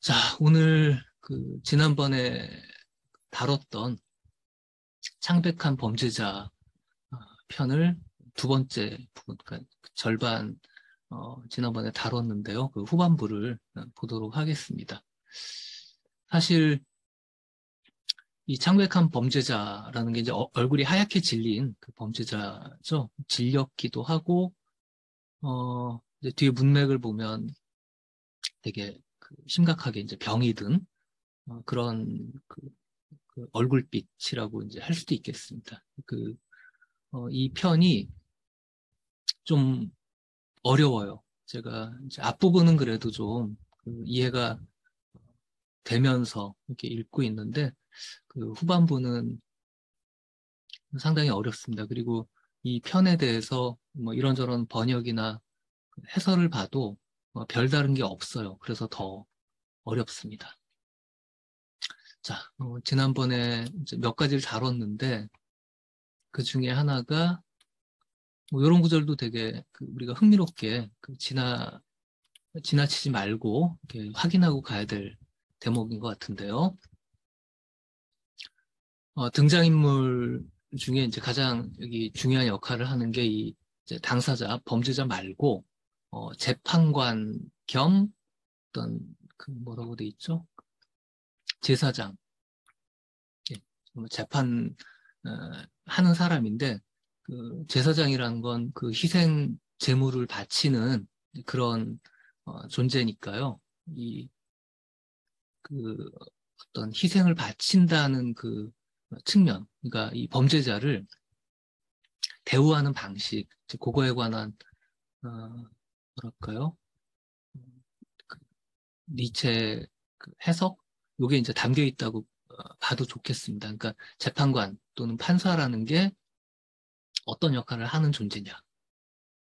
자, 오늘 그 지난번에 다뤘던 창백한 범죄자 어, 편을 두 번째 부분, 그러니까 절반 어, 지난번에 다뤘는데요. 그 후반부를 보도록 하겠습니다. 사실 이 창백한 범죄자라는 게 이제 어, 얼굴이 하얗게 질린 그 범죄자죠. 질렸기도 하고 어, 뒤에 문맥을 보면 되게 그 심각하게 이제 병이 든 어, 그런 그, 그 얼굴빛이라고 이제 할 수도 있겠습니다. 그, 어, 이 편이 좀 어려워요. 제가 앞부분은 그래도 좀 그 이해가 되면서 이렇게 읽고 있는데 그 후반부는 상당히 어렵습니다. 그리고 이 편에 대해서 뭐 이런저런 번역이나 해설을 봐도 뭐 별다른 게 없어요. 그래서 더 어렵습니다. 자, 어, 지난번에 몇 가지를 다뤘는데 그 중에 하나가 뭐 이런 구절도 되게 그 우리가 흥미롭게 그 지나 지나치지 말고 확인하고 가야 될 대목인 것 같은데요. 어, 등장인물 중에 이제 가장 여기 중요한 역할을 하는 게 이 당사자, 범죄자 말고 어, 재판관 겸 어떤 그 뭐라고 돼 있죠? 제사장. 예, 재판 어, 하는 사람인데 그 제사장이라는 건 그 희생 제물을 바치는 그런 어, 존재니까요. 이 그 어떤 희생을 바친다는 그 측면, 그러니까 이 범죄자를 대우하는 방식, 그거에 관한 어, 뭐랄까요? 그 니체 그 해석 요게 이제 담겨 있다고 어, 봐도 좋겠습니다. 그러니까 재판관 또는 판사라는 게 어떤 역할을 하는 존재냐.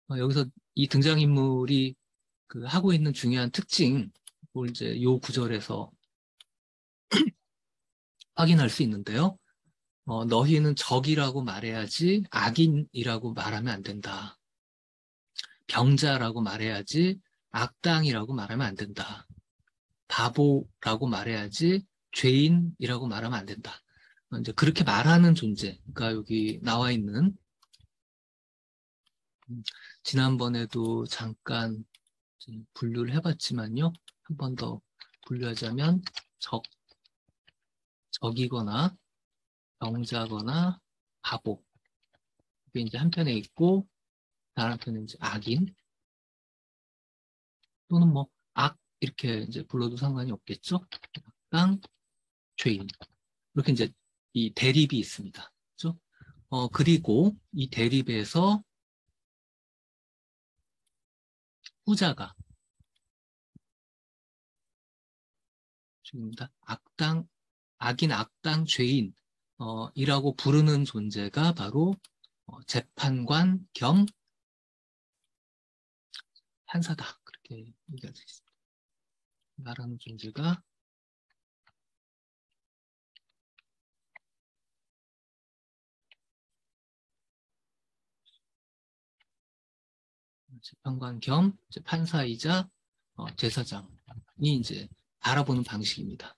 어, 여기서 이 등장인물이 그 하고 있는 중요한 특징을 이제 요 구절에서 확인할 수 있는데요. 어, 너희는 적이라고 말해야지 악인이라고 말하면 안 된다. 병자라고 말해야지 악당이라고 말하면 안 된다. 바보라고 말해야지 죄인이라고 말하면 안 된다. 어, 이제 그렇게 말하는 존재, 그러니까 여기 나와 있는 음, 지난번에도 잠깐 분류를 해봤지만요. 한 번 더 분류하자면 적, 적이거나 병자거나 바보. 이게 이제 한편에 있고 한편에 이제 악인 또는 뭐 악 이렇게 이제 불러도 상관이 없겠죠. 악당, 죄인 이렇게 이제 이 대립이 있습니다. 그렇죠? 어 그리고 이 대립에서 후자가 지금입니다. 악당, 악인, 악당, 죄인 어, 이라고 부르는 존재가 바로 어, 재판관 겸 판사다. 그렇게 얘기할 수 있습니다. 말하는 존재가 재판관 겸 판사이자 어, 제사장이 이제 바라보는 방식입니다.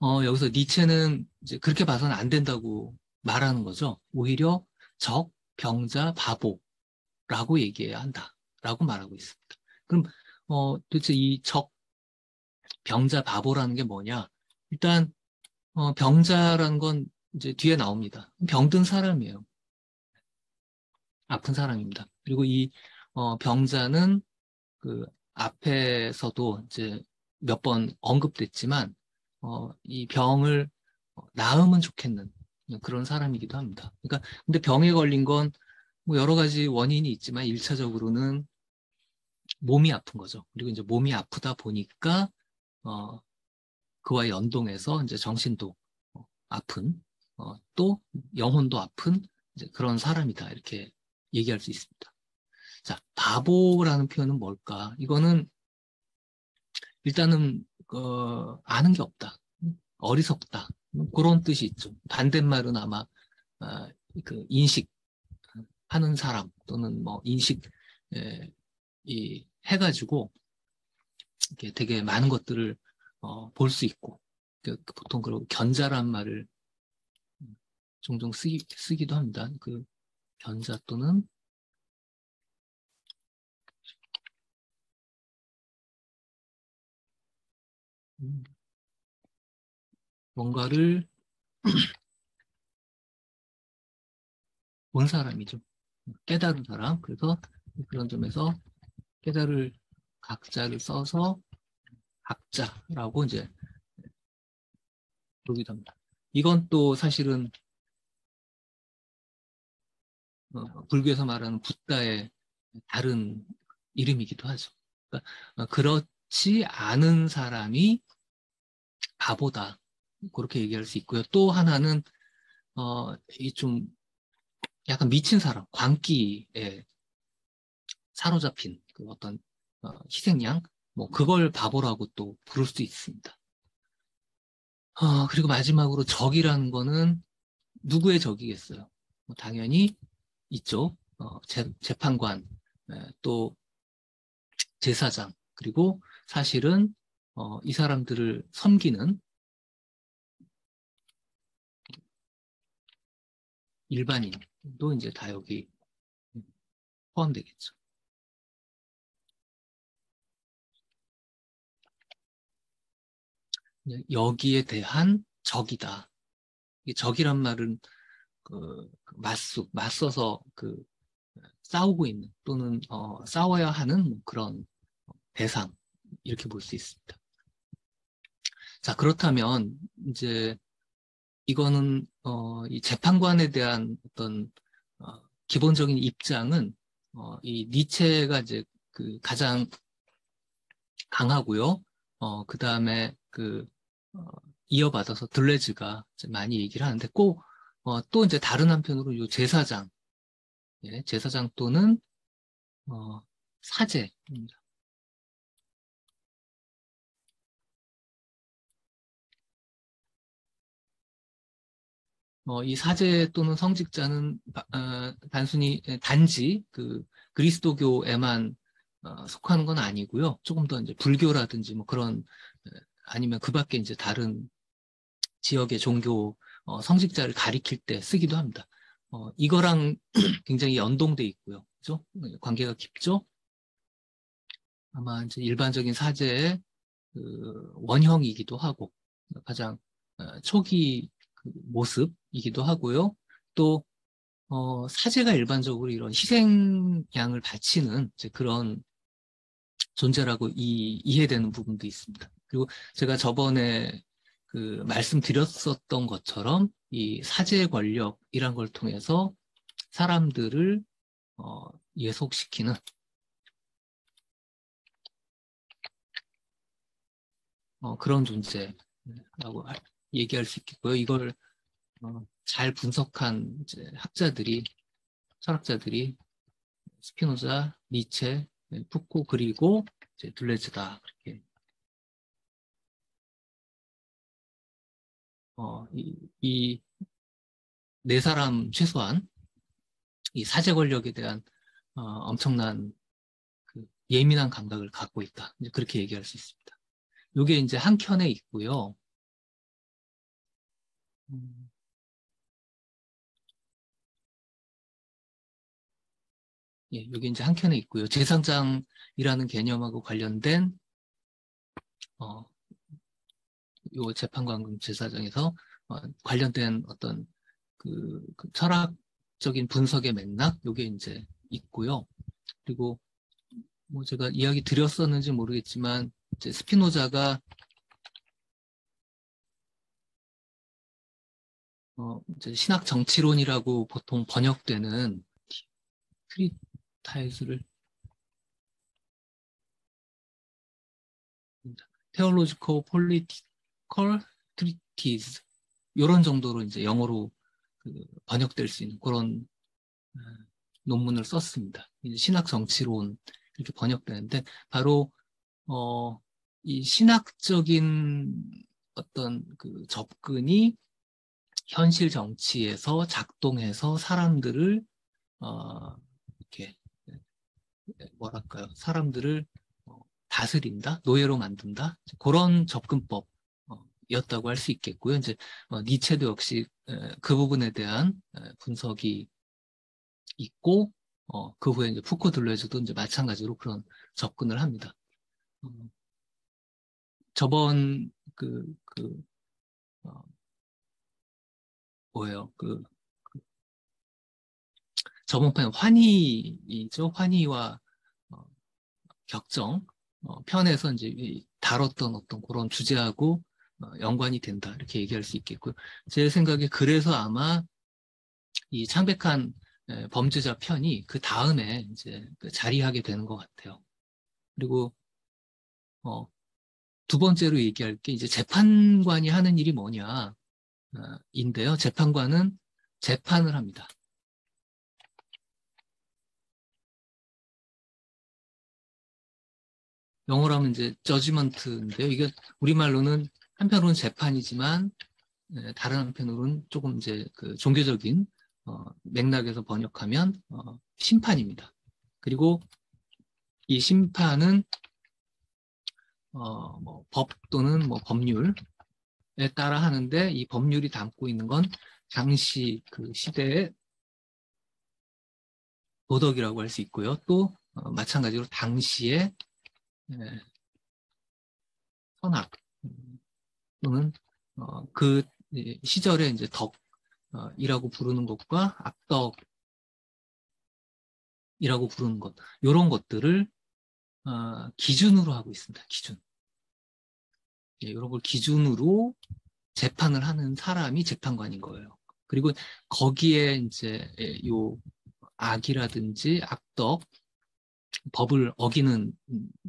어, 여기서 니체는 이제 그렇게 봐서는 안 된다고 말하는 거죠. 오히려 적, 병자, 바보라고 얘기해야 한다 라고 말하고 있습니다. 그럼 어, 도대체 이 적, 병자, 바보라는 게 뭐냐? 일단 어, 병자라는 건 이제 뒤에 나옵니다. 병든 사람이에요. 아픈 사람입니다. 그리고 이 어, 병자는 그 앞에서도 이제 몇 번 언급됐지만 어, 이 병을 나으면 좋겠는 그런 사람이기도 합니다. 그러니까 근데 병에 걸린 건 뭐 여러 가지 원인이 있지만 일차적으로는 몸이 아픈 거죠. 그리고 이제 몸이 아프다 보니까 어, 그와 연동해서 이제 정신도 어, 아픈 어, 또 영혼도 아픈 그런 사람이다 이렇게 얘기할 수 있습니다. 자, 바보라는 표현은 뭘까? 이거는 일단은 어, 아는 게 없다. 어리석다. 그런 뜻이 있죠. 반대말은 아마 어, 그 인식 하는 사람 또는 뭐 인식 에, 이 해가지고 이렇게 되게 많은 것들을 어, 볼 수 있고 그, 그 보통 그리고 견자란 말을 종종 쓰기, 쓰기도 합니다. 그 견자 또는 음, 뭔가를 본 사람이죠. 깨달은 사람. 그래서 그런 점에서 깨달을 각자를 써서 각자라고 이제 부르기도 합니다. 이건 또 사실은 어, 불교에서 말하는 붓다의 다른 이름이기도 하죠. 그러니까 어, 그렇지 않은 사람이 바보다. 그렇게 얘기할 수 있고요. 또 하나는 어, 이 좀 약간 미친 사람, 광기에 사로잡힌 그 어떤 어, 희생양, 뭐 그걸 바보라고 또 부를 수 있습니다. 어, 그리고 마지막으로 적이라는 거는 누구의 적이겠어요? 뭐 당연히 이쪽 어, 재, 재판관 예, 또 제사장 그리고 사실은 어, 이 사람들을 섬기는 일반인도 이제 다 여기 포함되겠죠. 여기에 대한 적이다. 적이란 말은 그, 그 맞수, 맞서서 그 싸우고 있는 또는 어, 싸워야 하는 뭐 그런 대상 이렇게 볼 수 있습니다. 자 그렇다면 이제 이거는 어, 이 재판관에 대한 어떤 어, 기본적인 입장은 어, 이 니체가 이제 그 가장 강하고요. 어, 그 다음에 그 어, 이어받아서 들레즈가 많이 얘기를 하는데 꼭 어, 또 이제 다른 한편으로 이 제사장, 예, 제사장 또는 어, 사제입니다. 어, 이 사제 또는 성직자는 어, 단순히 단지 그 그리스도교에만 어, 속하는 건 아니고요. 조금 더 이제 불교라든지 뭐 그런 아니면 그 밖에 이제 다른 지역의 종교 어, 성직자를 가리킬 때 쓰기도 합니다. 어, 이거랑 굉장히 연동돼 있고요. 그죠? 관계가 깊죠? 아마 이제 일반적인 사제의 그 원형이기도 하고 가장 어, 초기 그 모습이기도 하고요. 또 어, 사제가 일반적으로 이런 희생양을 바치는 그런 존재라고 이, 이해되는 부분도 있습니다. 그리고 제가 저번에 그 말씀드렸었던 것처럼 이 사제 권력이란 걸 통해서 사람들을 어, 예속시키는 어, 그런 존재라고 얘기할 수 있겠고요. 이걸 어, 잘 분석한 이제 학자들이 철학자들이 스피노자, 니체, 푸코 그리고 이제 둘레즈다 그렇게 어, 이, 이네 사람 최소한 이 사제 권력에 대한 어, 엄청난 그 예민한 감각을 갖고 있다. 그렇게 얘기할 수 있습니다. 이게 이제 한 켠에 있고요. 음. 예, 여기 이제 한 켠에 있고요. 재상장이라는 개념하고 관련된 어, 요 재판관금 제사장에서 어, 관련된 어떤 그, 그, 철학적인 분석의 맥락 요게 이제 있고요. 그리고 뭐 제가 이야기 드렸었는지 모르겠지만 이제 스피노자가 어, 이제 신학 정치론이라고 보통 번역되는 treatise를 Theologico-Political Treatise 이런 정도로 이제 영어로 그 번역될 수 있는 그런 어, 논문을 썼습니다. 신학 정치론 이렇게 번역되는데 바로 어, 이 신학적인 어떤 그 접근이 현실 정치에서 작동해서 사람들을 어, 이렇게 뭐랄까요? 사람들을 어, 다스린다, 노예로 만든다. 그런 접근법 이었다고 할 수 있겠고요. 이제 어, 니체도 역시 그 부분에 대한 분석이 있고 어, 그 후에 이제 푸코 들레즈도 이제 마찬가지로 그런 접근을 합니다. 어, 저번 그, 그, 어, 뭐예요? 그, 그 저번 편 환희이죠. 환희와 어, 격정 어, 편에서 이제 다뤘던 어떤 그런 주제하고 어, 연관이 된다 이렇게 얘기할 수 있겠고요. 제 생각에 그래서 아마 이 창백한 범죄자 편이 그 다음에 이제 그 자리하게 되는 것 같아요. 그리고 어, 두 번째로 얘기할 게 이제 재판관이 하는 일이 뭐냐 어, 인데요. 재판관은 재판을 합니다. 영어로 하면 이제 저지먼트인데요. 이게 우리말로는 한편으로는 재판이지만 다른 한편으로는 조금 이제 그 종교적인 어, 맥락에서 번역하면 어, 심판입니다. 그리고 이 심판은 어, 뭐 법 또는 뭐 법률에 따라 하는데 이 법률이 담고 있는 건 당시 그 시대의 도덕이라고 할 수 있고요. 또 어, 마찬가지로 당시의 예, 선악 음, 또는 어, 그 시절에 이제 덕이라고 부르는 것과 악덕이라고 부르는 것 이런 것들을 어, 기준으로 하고 있습니다. 기준. 예, 이런 걸 기준으로 재판을 하는 사람이 재판관인 거예요. 그리고 거기에 이제 예, 요 악이라든지 악덕 법을 어기는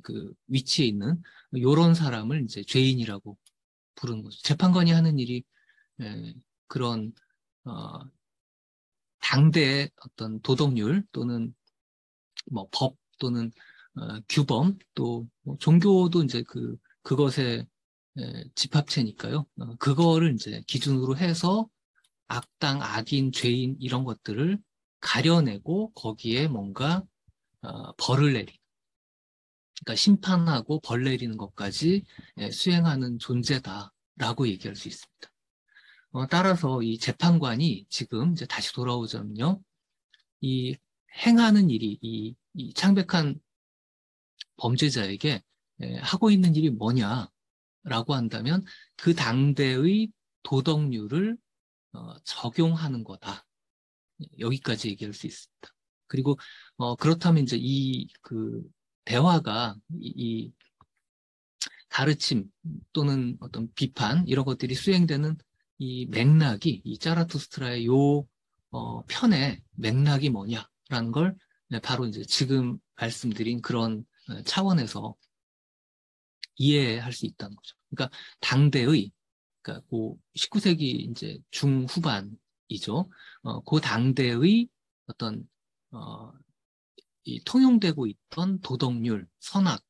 그 위치에 있는 요런 사람을 이제 죄인이라고 부르는 거죠. 재판관이 하는 일이 예, 그런 어, 당대의 어떤 도덕률 또는 뭐 법 또는 어, 규범 또 뭐 종교도 이제 그 그것의 예, 집합체니까요. 어, 그거를 이제 기준으로 해서 악당, 악인, 죄인 이런 것들을 가려내고 거기에 뭔가 어, 벌을 내리. 그러니까 심판하고 벌 내리는 것까지 예, 수행하는 존재다라고 얘기할 수 있습니다. 어, 따라서 이 재판관이 지금 이제 다시 돌아오자면요, 이 행하는 일이 이, 이 창백한 범죄자에게 예, 하고 있는 일이 뭐냐라고 한다면 그 당대의 도덕률을 어, 적용하는 거다. 여기까지 얘기할 수 있습니다. 그리고 어, 그렇다면 이제 이 그 대화가 이, 이 가르침 또는 어떤 비판 이런 것들이 수행되는 이 맥락이 이 짜라투스트라의 요 어, 편의 맥락이 뭐냐라는 걸 바로 이제 지금 말씀드린 그런 어, 차원에서 이해할 수 있다는 거죠. 그러니까 당대의 그러니까 그 19세기 이제 중후반이죠. 어, 그 당대의 어떤 어, 이 통용되고 있던 도덕률, 선악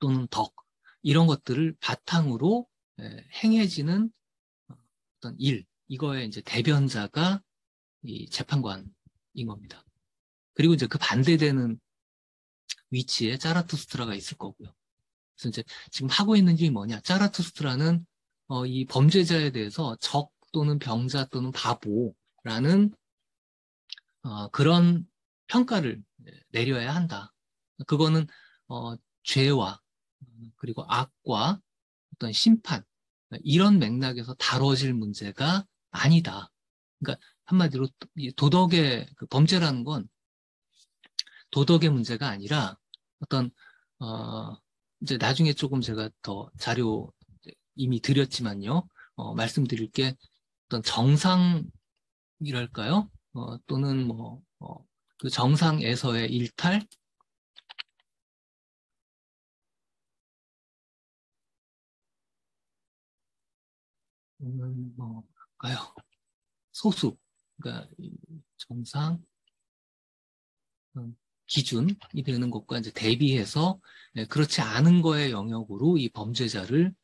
또는 덕 이런 것들을 바탕으로 에, 행해지는 어떤 일 이거의 이제 대변자가 이 재판관인 겁니다. 그리고 이제 그 반대되는 위치에 짜라투스트라가 있을 거고요. 그래서 이제 지금 하고 있는 일이 뭐냐? 짜라투스트라는 어, 이 범죄자에 대해서 적 또는 병자 또는 바보라는 어, 그런 평가를 내려야 한다. 그거는 어, 죄와 그리고 악과 어떤 심판 이런 맥락에서 다뤄질 문제가 아니다. 그러니까 한마디로 도덕의 그 범죄라는 건 도덕의 문제가 아니라 어떤 어 이제 나중에 조금 제가 더 자료 이미 드렸지만요. 어, 말씀드릴 게 어떤 정상이랄까요? 어, 또는 뭐, 어, 그 정상에서의 일탈? 음, 뭐까요 소수. 그러니까 정상, 음, 기준이 되는 것과 이제 대비해서 네, 그렇지 않은 거의 영역으로 이 범죄자를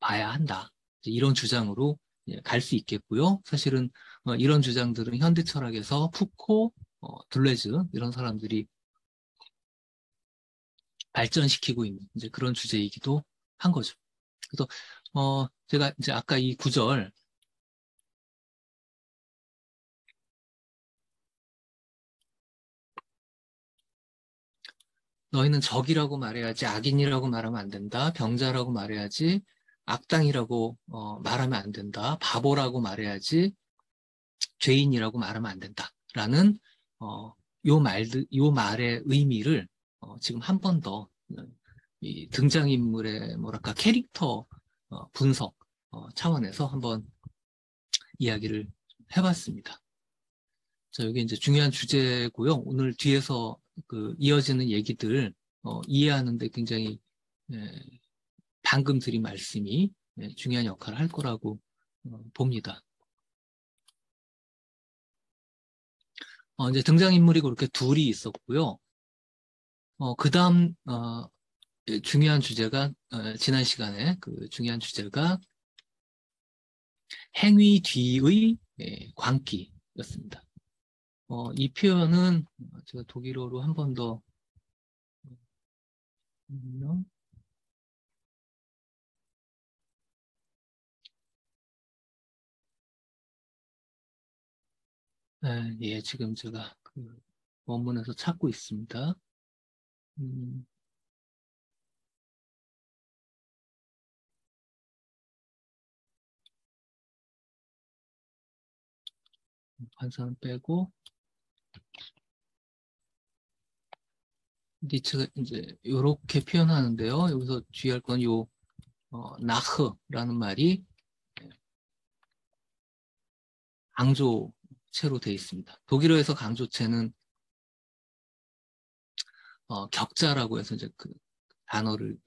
봐야 한다. 이런 주장으로 예, 갈수 있겠고요. 사실은 어, 이런 주장들은 현대 철학에서 푸코, 어, 둘레즈 이런 사람들이 발전시키고 있는 이제 그런 주제이기도 한 거죠. 그래서 어 제가 이제 아까 이 구절 너희는 적이라고 말해야지 악인이라고 말하면 안 된다. 병자라고 말해야지 악당이라고 어, 말하면 안 된다. 바보라고 말해야지 죄인이라고 말하면 안 된다. 라는 어, 요 말들, 요 말의 의미를 어, 지금 한 번 더 이 등장인물의 뭐랄까 캐릭터 어, 분석 어, 차원에서 한번 이야기를 해봤습니다. 자, 여기 이제 중요한 주제고요. 오늘 뒤에서 그 이어지는 얘기들 어, 이해하는데 굉장히 예, 방금 드린 말씀이 예, 중요한 역할을 할 거라고 어, 봅니다. 어, 이제 등장인물이 그렇게 둘이 있었고요. 어, 그 다음, 어, 중요한 주제가, 어, 지난 시간에 그 중요한 주제가 행위 뒤의 예, 광기였습니다. 어, 이 표현은 제가 독일어로 한 번 더, 네, 예, 지금 제가 그 원문에서 찾고 있습니다. 음. 관사는 빼고 니츠가 이제 이렇게 표현하는데요. 여기서 주의할 건요 어, 나흐라는 말이 강조체로 되어 있습니다. 독일어에서 강조체는 어, 격자라고 해서 이제 그 단어를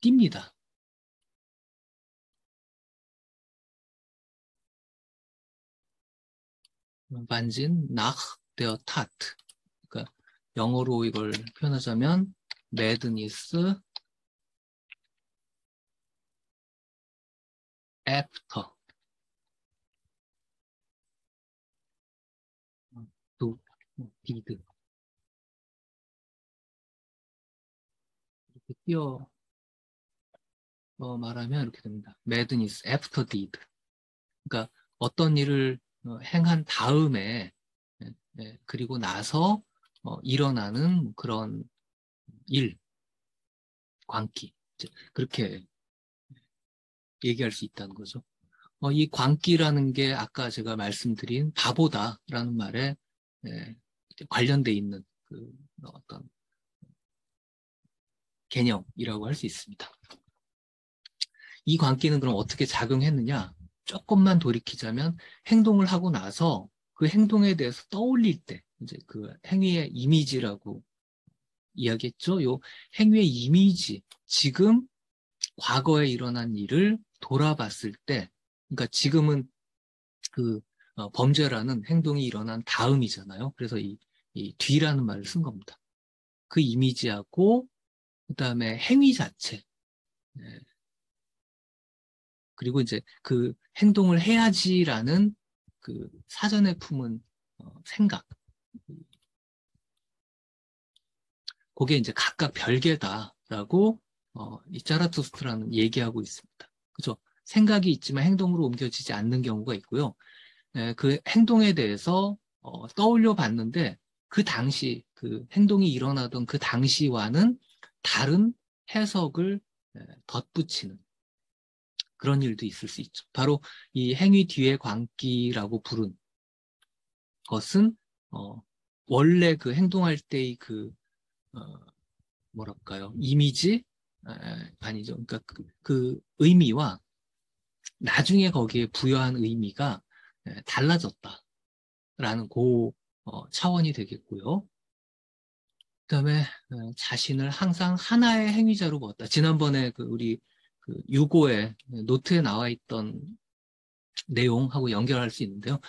띱니다. 반진 nach der. 그러니까 영어로 이걸 표현하자면 madness after did 이렇게 띄어 어, 말하면 이렇게 됩니다. madness after did. 그러니까 어떤 일을 어, 행한 다음에 예, 예, 그리고 나서 어, 일어나는 그런 일, 광기 그렇게 얘기할 수 있다는 거죠. 어, 이 광기라는 게 아까 제가 말씀드린 바보다라는 말에 예, 관련돼 있는 그 어떤 개념이라고 할 수 있습니다. 이 광기는 그럼 어떻게 작용했느냐? 조금만 돌이키자면 행동을 하고 나서 그 행동에 대해서 떠올릴 때 이제 그 행위의 이미지라고 이야기했죠. 요 행위의 이미지, 지금 과거에 일어난 일을 돌아봤을 때, 그러니까 지금은 그 어, 범죄라는 행동이 일어난 다음이잖아요. 그래서 이, 이 뒤라는 말을 쓴 겁니다. 그 이미지하고 그 다음에 행위 자체, 네. 그리고 이제 그 행동을 해야지라는 그 사전에 품은 어, 생각. 그게 이제 각각 별개다라고 어, 이 짜라투스트라는 얘기하고 있습니다. 그죠? 생각이 있지만 행동으로 옮겨지지 않는 경우가 있고요. 에, 그 행동에 대해서 어, 떠올려 봤는데 그 당시 그 행동이 일어나던 그 당시와는 다른 해석을 에, 덧붙이는 그런 일도 있을 수 있죠. 바로 이 행위 뒤에 광기라고 부른 것은 어, 원래 그 행동할 때의 그 어, 뭐랄까요 이미지 에, 아니죠. 그러니까 그, 그, 의미와 나중에 거기에 부여한 의미가 에, 달라졌다라는 고 어, 차원이 되겠고요. 그다음에 어, 자신을 항상 하나의 행위자로 보았다. 지난번에 그 우리 그 유고에 노트에 나와 있던 내용하고 연결할 수 있는데요.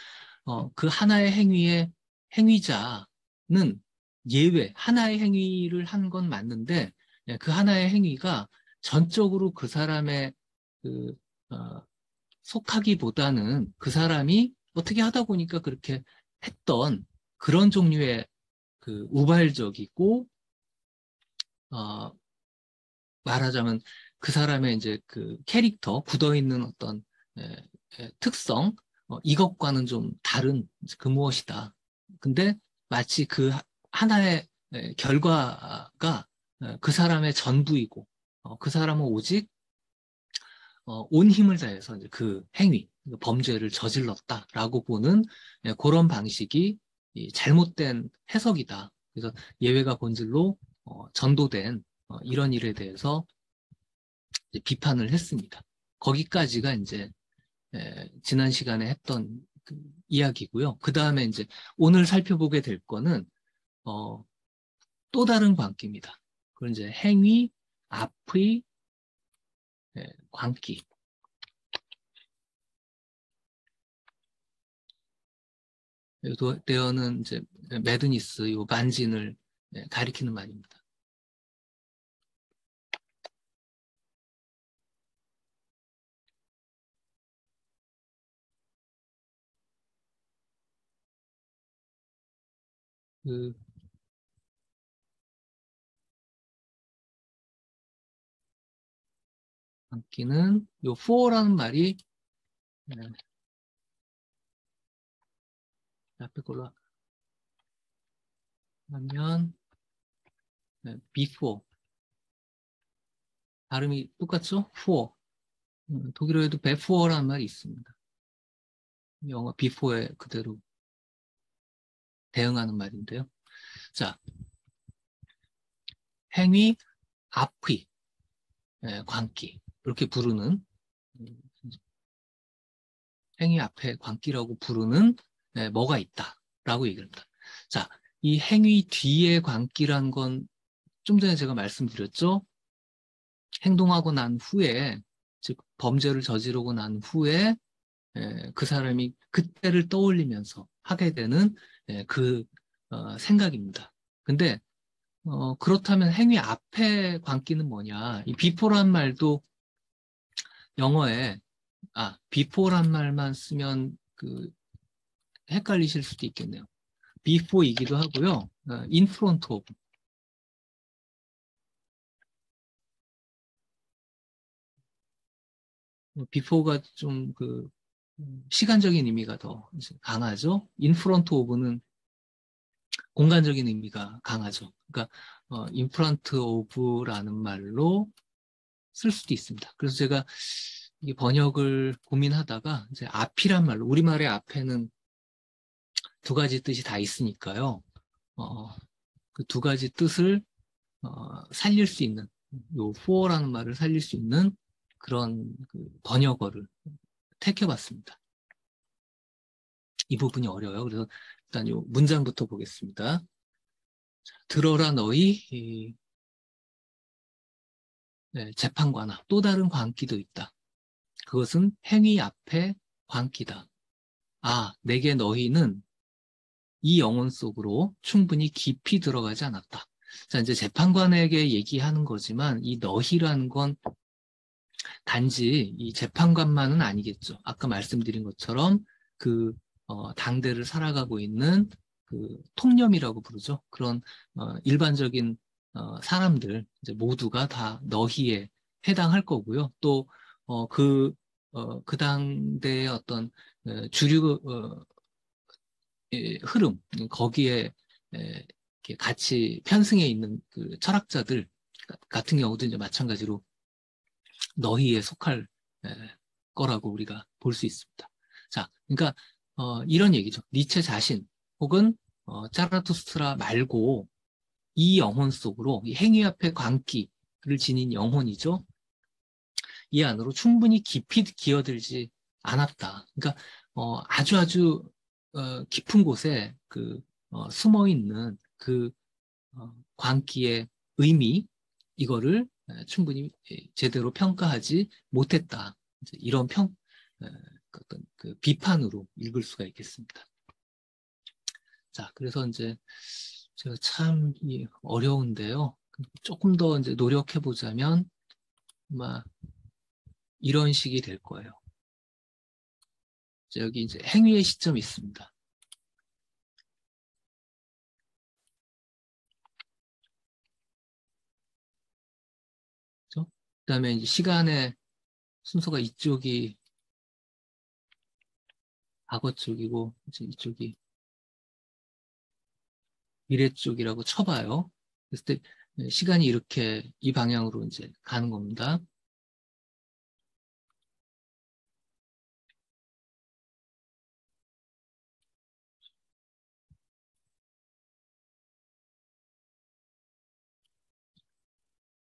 어, 그 하나의 행위의 행위자는 예외, 하나의 행위를 한 건 맞는데 예, 그 하나의 행위가 전적으로 그 사람의 그, 어, 속하기보다는 그 사람이 어떻게 하다 보니까 그렇게 했던 그런 종류의 그 우발적이고 어, 말하자면 그 사람의 이제 그 캐릭터, 굳어 있는 어떤 에, 에, 특성, 어, 이것과는 좀 다른 그 무엇이다. 근데 마치 그 하나의 에, 결과가 그 사람의 전부이고, 어, 그 사람은 오직 어, 온 힘을 다해서 이제 그 행위, 그 범죄를 저질렀다라고 보는 예, 그런 방식이 잘못된 해석이다. 그래서 예외가 본질로 어, 전도된 어, 이런 일에 대해서 비판을 했습니다. 거기까지가 이제 에, 지난 시간에 했던 그 이야기고요. 그 다음에 이제 오늘 살펴보게 될 거는 어, 또 다른 관계입니다. 그건 이제 행위, 앞의 에, 광기. 대어는 이제 매드니스, 요 만진을 가리키는 말입니다. 그 악기는 요 for라는 말이 네. 앞에 걸로 하면 네, before 발음이 똑같죠? for 음, 독일어에도 before라는 말이 있습니다. 영어 before에 그대로 대응하는 말인데요. 자, 행위 앞의 예, 광기 이렇게 부르는 행위 앞에 광기라고 부르는 예, 뭐가 있다라고 얘기합니다. 자, 이 행위 뒤에 광기란 건 좀 전에 제가 말씀드렸죠. 행동하고 난 후에 즉 범죄를 저지르고 난 후에 예, 그 사람이 그때를 떠올리면서 하게 되는 예, 그 어, 생각입니다. 근데 어, 그렇다면 행위 앞에 광기는 뭐냐? 이 비포란 말도 영어에 아 비포란 말만 쓰면 그 헷갈리실 수도 있겠네요. before이기도 하고요. 어, in front of before가 좀 그 시간적인 의미가 더 강하죠. front of는 공간적인 의미가 강하죠. 그러니까 어, in front of라는 말로 쓸 수도 있습니다. 그래서 제가 이 번역을 고민하다가 이제 앞이란 말로 우리말의 앞에는 두 가지 뜻이 다 있으니까요. 어, 그 두 가지 뜻을 어, 살릴 수 있는 요 for라는 말을 살릴 수 있는 그런 그 번역어를 택해봤습니다. 이 부분이 어려워요. 그래서 일단 요 문장부터 보겠습니다. 들어라 너희 네, 재판관아 또 다른 광기도 있다. 그것은 행위 앞에 광기다. 아, 내게 너희는 이 영혼 속으로 충분히 깊이 들어가지 않았다. 자, 이제 재판관에게 얘기하는 거지만 이 너희라는 건 단지 이 재판관만은 아니겠죠. 아까 말씀드린 것처럼 그 어, 당대를 살아가고 있는 그 통념이라고 부르죠. 그런 어, 일반적인 어, 사람들 이제 모두가 다 너희에 해당할 거고요. 또 어, 그, 어, 그 당대의 어떤 어, 주류 어, 예, 흐름 거기에 에, 같이 편승해 있는 그 철학자들 같은 경우도 이제 마찬가지로 너희에 속할 에, 거라고 우리가 볼 수 있습니다. 자, 그러니까 어, 이런 얘기죠. 니체 자신 혹은 어, 짜라투스트라 말고 이 영혼 속으로 이 행위 앞에 광기를 지닌 영혼이죠. 이 안으로 충분히 깊이 기어들지 않았다. 그러니까 어, 아주 아주 어, 깊은 곳에 그 어, 숨어 있는 그 어, 광기의 의미 이거를 충분히 제대로 평가하지 못했다. 이런 평 어떤 그 비판으로 읽을 수가 있겠습니다. 자, 그래서 이제 제가 참 어려운데요. 조금 더 이제 노력해 보자면 아마 이런 식이 될 거예요. 여기 이제 행위의 시점이 있습니다. 그다음에 이제 시간의 순서가 이쪽이 과거 쪽이고 이제 이쪽이 미래 쪽이라고 쳐봐요. 그랬을 때 네, 시간이 이렇게 이 방향으로 이제 가는 겁니다.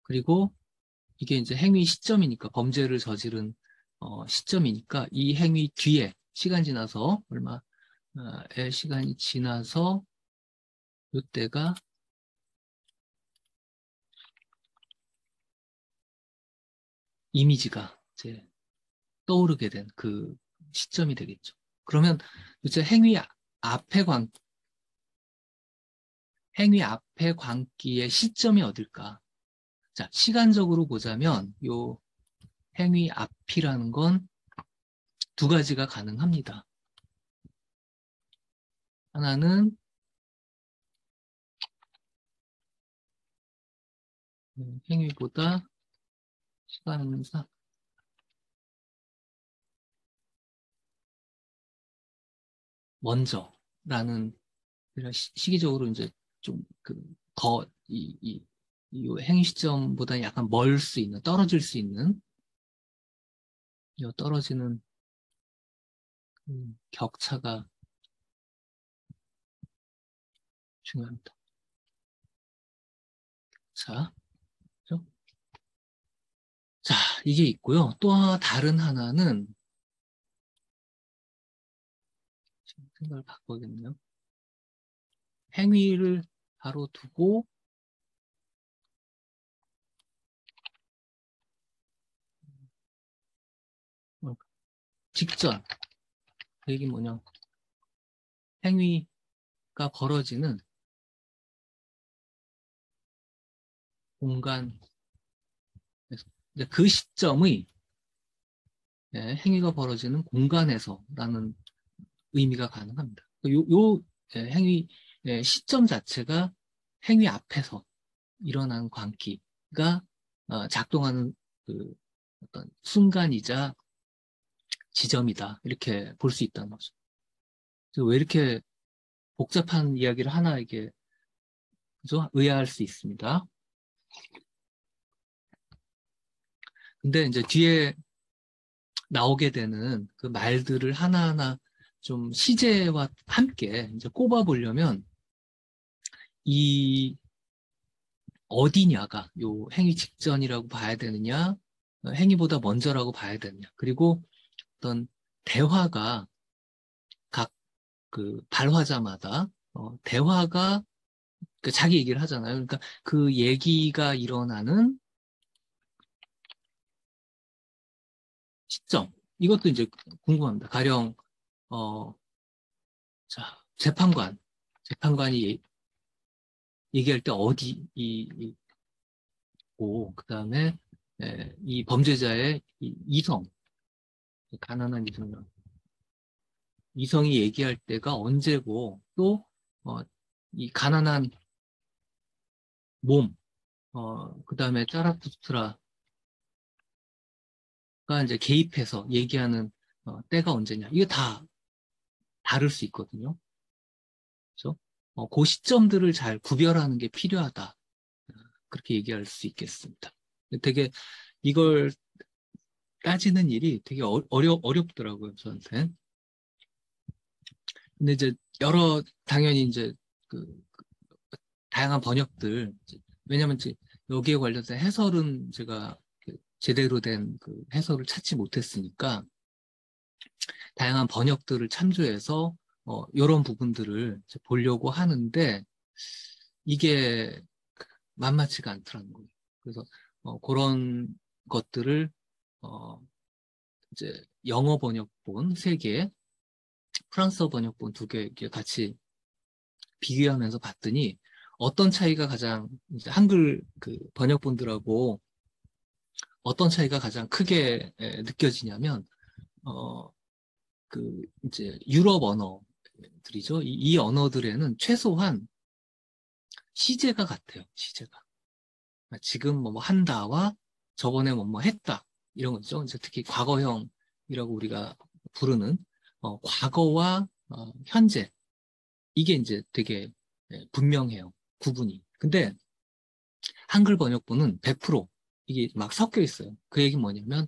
그리고 이게 이제 행위 시점이니까 범죄를 저지른 어, 시점이니까 이 행위 뒤에 시간 지나서 얼마의 어, 시간이 지나서 이때가 이미지가 이제 떠오르게 된 그 시점이 되겠죠. 그러면 이제 행위 앞에 관 행위 앞에 광기의 시점이 어딜까? 자, 시간적으로 보자면 요 행위 앞이라는 건 두 가지가 가능합니다. 하나는 행위보다 시간사 먼저라는 시기적으로 이제 좀그더이 이 이 행위 시점보다 약간 멀 수 있는 떨어질 수 있는 이 떨어지는 그 격차가 중요합니다. 자? 자, 이게 있고요. 또 다른 하나는 생각을 바꿔야겠네요. 행위를 바로 두고 직전 그 얘기 뭐냐 행위가 벌어지는 공간 그 시점의 예, 행위가 벌어지는 공간에서라는 의미가 가능합니다. 요, 요 예, 행위 예, 시점 자체가 행위 앞에서 일어난 광기가 어, 작동하는 그 어떤 순간이자 지점이다 이렇게 볼 수 있다는 거죠. 왜 이렇게 복잡한 이야기를 하나 이게? 의아할 수 있습니다. 근데 이제 뒤에 나오게 되는 그 말들을 하나하나 좀 시제와 함께 이제 꼽아 보려면 이 어디냐가 요 행위 직전이라고 봐야 되느냐 행위보다 먼저라고 봐야 되느냐 그리고 어떤 대화가 각 그 발화자마다 어, 대화가 그 자기 얘기를 하잖아요. 그러니까 그 얘기가 일어나는 시점 이것도 이제 궁금합니다. 가령 어, 자 재판관 재판관이 얘기할 때 어디 이, 이 오, 그 다음에 이 범죄자의 이 이성 가난한 이성이요. 이성이 얘기할 때가 언제고 또 어, 이 가난한 몸, 어, 그 다음에 짜라투스트라가 이제 개입해서 얘기하는 어, 때가 언제냐. 이게 다 다를 수 있거든요. 그렇죠? 어, 그 시점들을 잘 구별하는 게 필요하다. 그렇게 얘기할 수 있겠습니다. 되게 이걸 따지는 일이 되게 어, 어려, 어렵더라고요, 저한테. 근데 이제 여러, 당연히 이제 그, 그 다양한 번역들, 왜냐면 이제 여기에 관련된 해설은 제가 그 제대로 된 그 해설을 찾지 못했으니까 다양한 번역들을 참조해서 어, 이런 부분들을 보려고 하는데 이게 만만치가 않더라는 거예요. 그래서 어, 그런 것들을 어, 이제 영어 번역본 세 개, 프랑스어 번역본 두 개 같이 비교하면서 봤더니 어떤 차이가 가장 이제 한글 그 번역본들하고 어떤 차이가 가장 크게 느껴지냐면 어 그 이제 유럽 언어들이죠. 이, 이 언어들에는 최소한 시제가 같아요. 시제가 지금 뭐 한다와 저번에 뭐 뭐 했다 이런 거죠. 이제 특히 과거형이라고 우리가 부르는 어, 과거와 어, 현재 이게 이제 되게 예, 분명해요. 구분이. 근데 한글 번역본은 100% 이게 막 섞여 있어요. 그 얘기 뭐냐면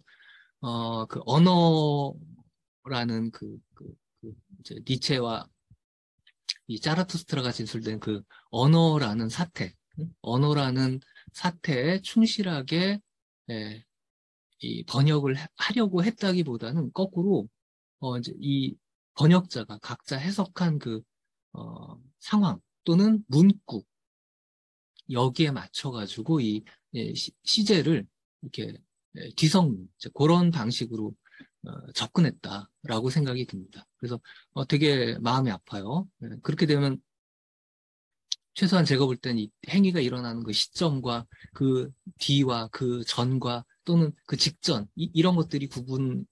어, 그 언어라는 그, 그, 그 이제 니체와 이 짜라투스트라가 진술된 그 언어라는 사태, 언어라는 사태에 충실하게 예, 이 번역을 하려고 했다기보다는 거꾸로 어 이제 이 번역자가 각자 해석한 그 어, 상황 또는 문구 여기에 맞춰 가지고 이 예, 시, 제를 이렇게 예, 뒤섞는 그런 방식으로 어, 접근했다라고 생각이 듭니다. 그래서 어, 되게 마음이 아파요. 예, 그렇게 되면 최소한 제가 볼 때는 이 행위가 일어나는 그 시점과 그 뒤와 그 전과 또는 그 직전 이, 런 것들이 구분되어야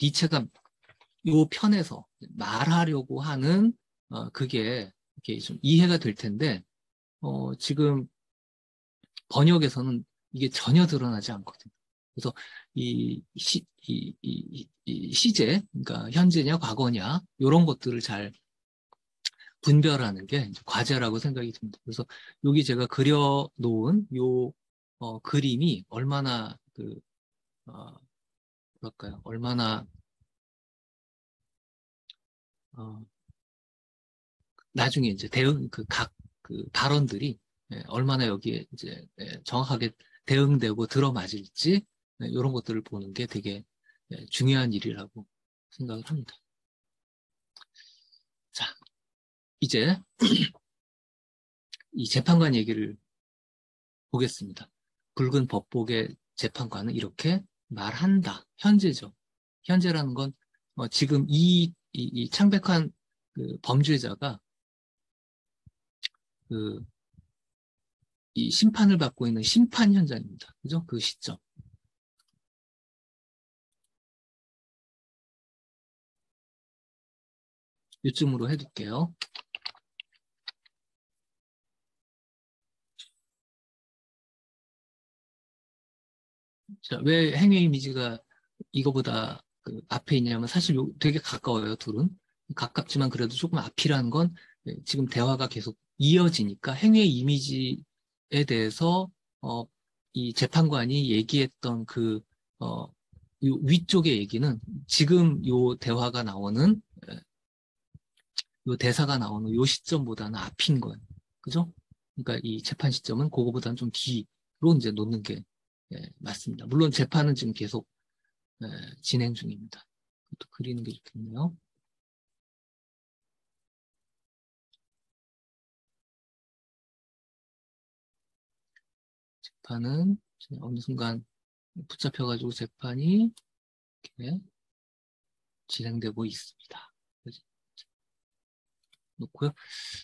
니체가 요 편에서 말하려고 하는 어, 그게 이렇게 좀 이해가 될 텐데 어, 지금 번역에서는 이게 전혀 드러나지 않거든요. 그래서 이, 시, 이, 이, 이 시제, 그러니까 현재냐 과거냐 이런 것들을 잘 분별하는 게 과제라고 생각이 듭니다. 그래서 여기 제가 그려 놓은 요 어, 그림이 얼마나 그 어, 뭐랄까요? 얼마나 어, 나중에 이제 대응 그 각그 그 발언들이 예, 얼마나 여기에 이제 예, 정확하게 대응되고 들어맞을지 예, 이런 것들을 보는 게 되게 예, 중요한 일이라고 생각을 합니다. 자, 이제 이 재판관 얘기를 보겠습니다. 붉은 법복의 재판관은 이렇게 말한다. 현재죠. 현재라는 건 어, 지금 이, 이, 이 창백한 그 범죄자가 그, 이 심판을 받고 있는 심판 현장입니다. 그죠? 그 시점. 이쯤으로 해둘게요. 자, 왜 행위 이미지가 이거보다 그 앞에 있냐면 사실 요, 되게 가까워요, 둘은. 가깝지만 그래도 조금 앞이라는 건 예, 지금 대화가 계속 이어지니까 행위의 이미지에 대해서 어, 이 재판관이 얘기했던 그 어, 위쪽의 얘기는 지금 요 대화가 나오는 예, 요 대사가 나오는 요 시점보다는 앞인 거예요. 그죠? 그러니까 이 재판 시점은 그거보다는 좀 뒤로 이제 놓는 게 예, 맞습니다. 물론 재판은 지금 계속 예, 진행 중입니다. 또 그리는 게 좋겠네요. 재판은 어느 순간 붙잡혀가지고 재판이 이렇게 진행되고 있습니다. 놓고요.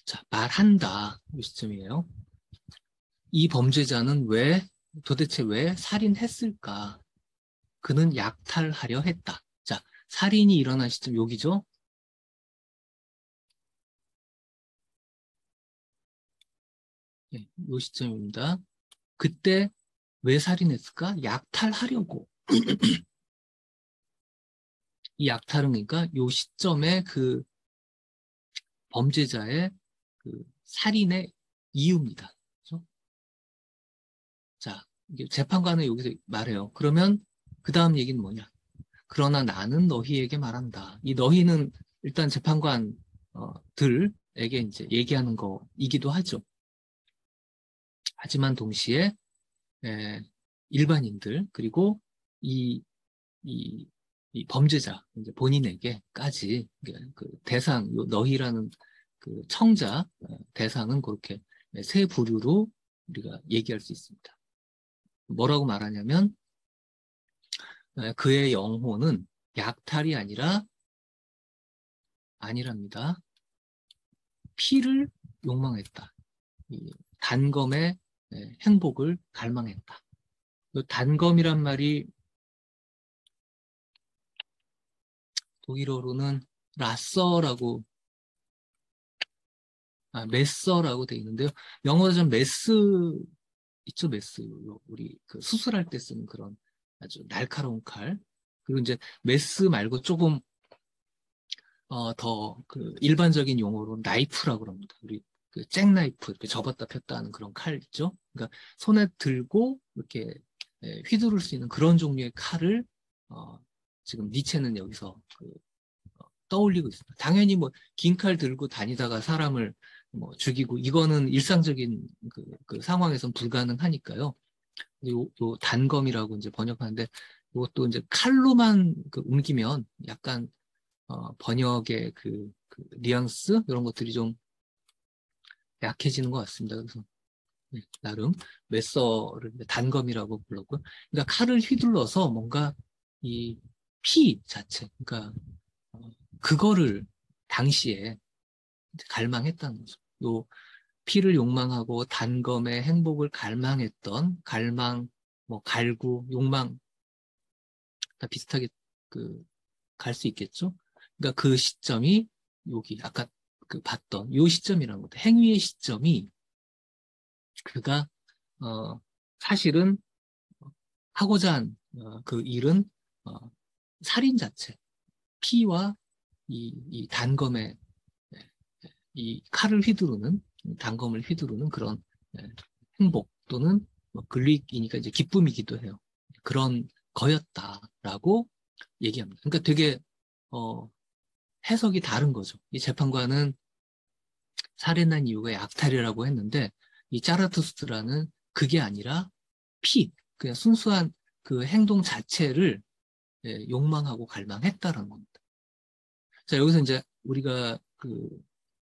자, 말한다. 이 시점이에요. 이 범죄자는 왜, 도대체 왜 살인했을까? 그는 약탈하려 했다. 자, 살인이 일어난 시점 여기죠? 네, 요 시점입니다. 그때 왜 살인했을까? 약탈하려고. 이 약탈은 그러니까 요 시점에 그 범죄자의 그 살인의 이유입니다. 그렇죠? 자, 재판관은 여기서 말해요. 그러면 그 다음 얘기는 뭐냐? 그러나 나는 너희에게 말한다. 이 너희는 일단 재판관들에게 이제 얘기하는 거이기도 하죠. 하지만 동시에 에, 일반인들 그리고 이, 이, 이 범죄자 이제 본인에게까지 그 대상 너희라는 그 청자 어, 대상은 그렇게 세 부류로 우리가 얘기할 수 있습니다. 뭐라고 말하냐면 그의 영혼은 약탈이 아니라 아니랍니다. 피를 욕망했다. 단검의 행복을 갈망했다. 단검이란 말이 독일어로는 라서라고 아, Messer라고 되어 있는데요. 영어로 좀 메스 있죠, 메스. 우리 그 수술할 때 쓰는 그런 아주 날카로운 칼. 그리고 이제 메스 말고 조금 어, 더 그 일반적인 용어로 나이프라고 그럽니다. 우리 그 잭나이프 이렇게 접었다 폈다 하는 그런 칼 있죠. 그러니까 손에 들고 이렇게 예, 휘두를 수 있는 그런 종류의 칼을 어, 지금 니체는 여기서 그, 어, 떠올리고 있습니다. 당연히 뭐 긴 칼 들고 다니다가 사람을 뭐 죽이고 이거는 일상적인 그, 그 상황에선 불가능하니까요. 요, 요 단검이라고 이제 번역하는데 이것도 이제 칼로만 그 옮기면 약간 어, 번역의 그, 그 뉘앙스 이런 것들이 좀 약해지는 것 같습니다. 그래서 네, 나름 메서를 단검이라고 불렀고요. 그러니까 칼을 휘둘러서 뭔가 이 피 자체, 그러니까 어, 그거를 당시에 갈망했다는 거죠. 요 피를 욕망하고 단검의 행복을 갈망했던 갈망, 뭐 갈구, 욕망 다 비슷하게 그 갈 수 있겠죠. 그러니까 그 시점이 여기 아까 그 봤던 요 시점이라는 것도 행위의 시점이 그가 어 사실은 하고자 한그 어, 일은 어 살인 자체 피와 이, 이 단검의 예, 이 칼을 휘두르는 단검을 휘두르는 그런 예, 행복 또는 뭐 글릭이니까 이제 기쁨이기도 해요. 그런 거였다라고 얘기합니다. 그러니까 되게 어, 해석이 다른 거죠. 이 재판관은 살인한 이유가 약탈이라고 했는데 이 짜라투스트라는 그게 아니라 피, 그냥 순수한 그 행동 자체를 예, 욕망하고 갈망했다라는 겁니다. 자, 여기서 이제 우리가 그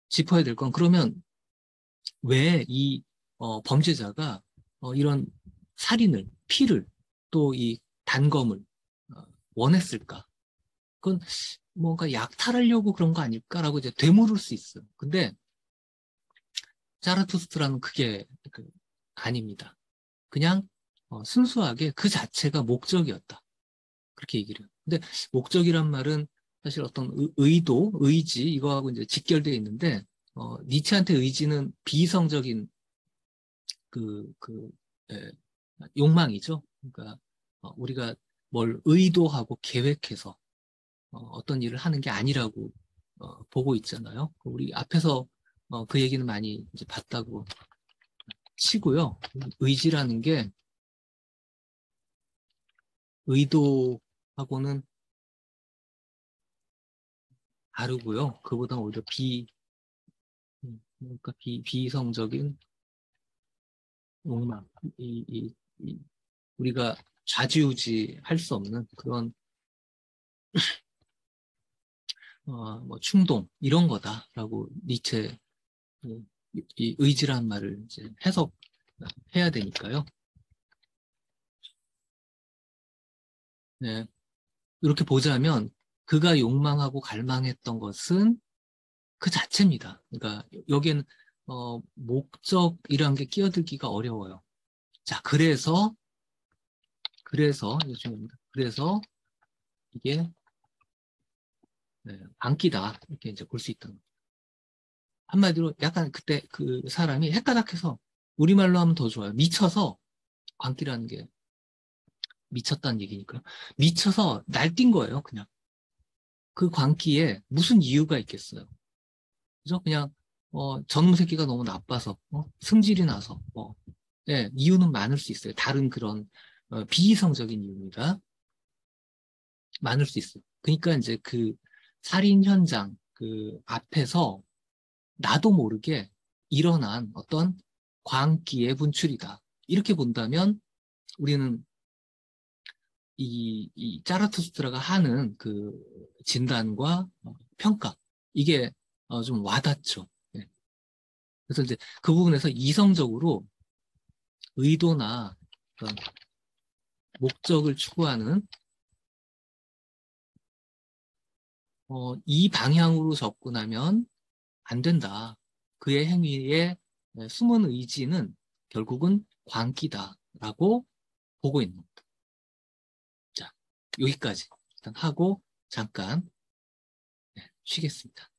짚어야 될 건 그러면 왜이 어, 범죄자가 어, 이런 살인을, 피를 또 이 단검을 어, 원했을까? 그건 뭔가 약탈하려고 그런 거 아닐까라고 이제 되물을 수 있어요. 근데 자라투스트라는 그게 그 아닙니다. 그냥 어, 순수하게 그 자체가 목적이었다. 그렇게 얘기를 해요. 근데 목적이란 말은 사실 어떤 의, 도 의지 이거하고 이제 직결되어 있는데 어, 니체한테 의지는 비이성적인 그, 그 예, 욕망이죠. 그러니까 어, 우리가 뭘 의도하고 계획해서 어, 떤 일을 하는 게 아니라고 어, 보고 있잖아요. 우리 앞에서 어, 그 얘기는 많이 이제 봤다고 치고요. 의지라는 게 의도하고는 다르고요. 그보다 오히려 비, 음, 그러니까 비, 비성적인 욕망, 이, 이, 이, 우리가 좌지우지 할 수 없는 그런 어, 뭐 충동 이런 거다라고 니체 이 의지란 말을 이제 해석해야 되니까요. 네. 이렇게 보자면 그가 욕망하고 갈망했던 것은 그 자체입니다. 그러니까 여기에는 어, 목적이란 게 끼어들기가 어려워요. 자, 그래서 그래서 그래서 이게 네, 반기다 이렇게 이제 볼 수 있다는 거죠. 한마디로 약간 그때 그 사람이 헷가닥해서 우리말로 하면 더 좋아요. 미쳐서 광기라는 게 미쳤다는 얘기니까요. 미쳐서 날뛴 거예요, 그냥. 그 광기에 무슨 이유가 있겠어요. 그죠? 그냥 어, 저놈 새끼가 너무 나빠서 어? 승질이 나서 뭐 예, 이유는 많을 수 있어요. 다른 그런 어, 비이성적인 이유입니다. 많을 수 있어요. 그러니까 이제 그 살인 현장 그 앞에서 나도 모르게 일어난 어떤 광기의 분출이다. 이렇게 본다면 우리는 이, 이 짜라투스트라가 하는 그 진단과 평가 이게 어, 좀 와닿죠. 네. 그래서 이제 그 부분에서 이성적으로 의도나 어떤 목적을 추구하는 어, 이 방향으로 접근하면 안 된다. 그의 행위에 숨은 의지는 결국은 광기다라고 보고 있는 겁니다. 자, 여기까지 일단 하고 잠깐 네, 쉬겠습니다.